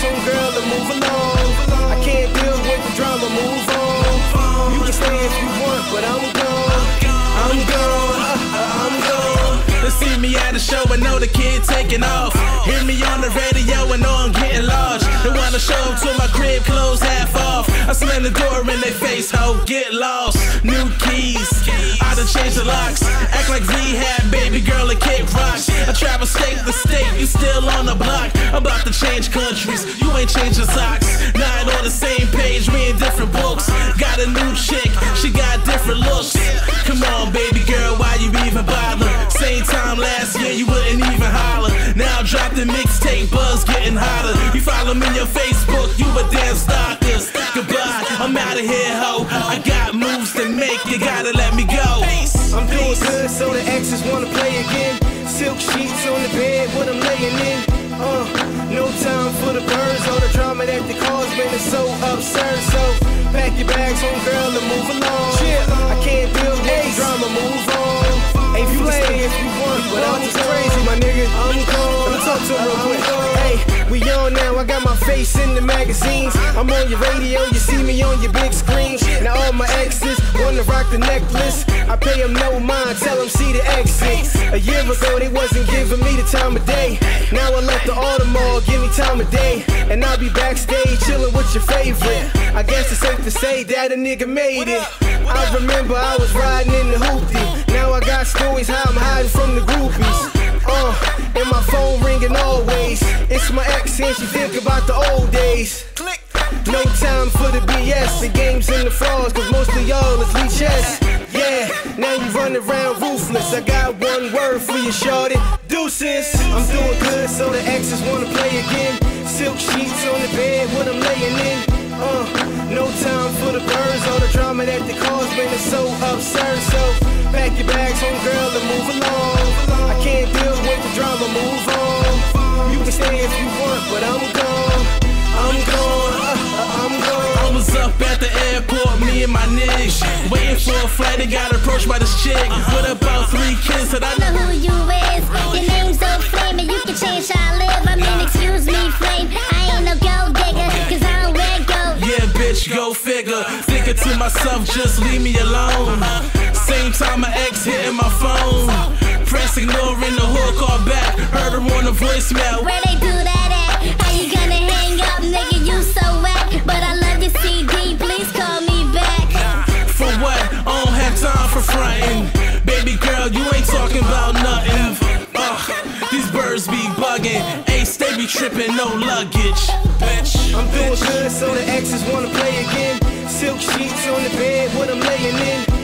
from girl to move along. I can't deal with the drama, move on. You can stay if you want, but I'm gone. I'm gone. I'm gone. They see me at a show and know the kid taking off. Hear me on the radio and know I'm getting lost. They wanna show up to my crib, clothes half off. I slam the door in their face, ho, get lost. New keys, I done changed the locks. Act like rehab, baby girl, it kick rocks. I travel state to state, you still on the block. I'm about to change countries, you ain't changing socks. Not on the same page, we in different books. Got a new chick, she got different looks. Come on, baby girl, why you even bother? Same time last year, you wouldn't even holler. Now I dropped the mixtape, buzz getting hotter. You follow me on Facebook, you a damn stalker. Here, ho. I got moves to make, you gotta let me go. I'm doing good, so the exes wanna play again. Silk sheets on the bed, what I'm laying in. Uh, no time for the birds or the drama that the cause, man, it's so absurd. So pack your bags, home face in the magazines. I'm on your radio, you see me on your big screen. Now all my exes wanna rock the necklace. I pay them no mind, tell them see the exit. A year ago they wasn't giving me the time of day. Now I left the Audemars give me time of day, and I'll be backstage chilling with your favorite. I guess it's safe to say that a nigga made it. I remember I was riding in the hoopty. Now I got stories how I'm hiding from the groupies. My ex and she think about the old days. No time for the BS, the games and the frauds, cause most of y'all is leeches. Yeah, now you run around ruthless. I got one word for you, shorty. Deuces. I'm doing good, so the exes wanna play again. Silk sheets on the bed, what I'm laying in. Uh, no time for the birds or the drama that they cause, man, it's so absurd. So pack your bags, home girl, and move along. Waiting for and got approached by this chick. With about three kids that I know who you is. Your name's so flame and you can change how I live. I mean, excuse me, flame. I ain't no gold digger, cause I don't wear gold. Yeah, bitch, go figure. Thinking to myself, just leave me alone. Same time my ex hitting my phone. Press ignoring the hook, call back. Heard her on the voicemail. Where they do that for fronting. Baby girl, you ain't talking about nothing. Ugh, these birds be bugging. Ace, they be tripping, no luggage. Bitch, I'm doing good, so the exes wanna play again. Silk sheets on the bed, what I'm laying in.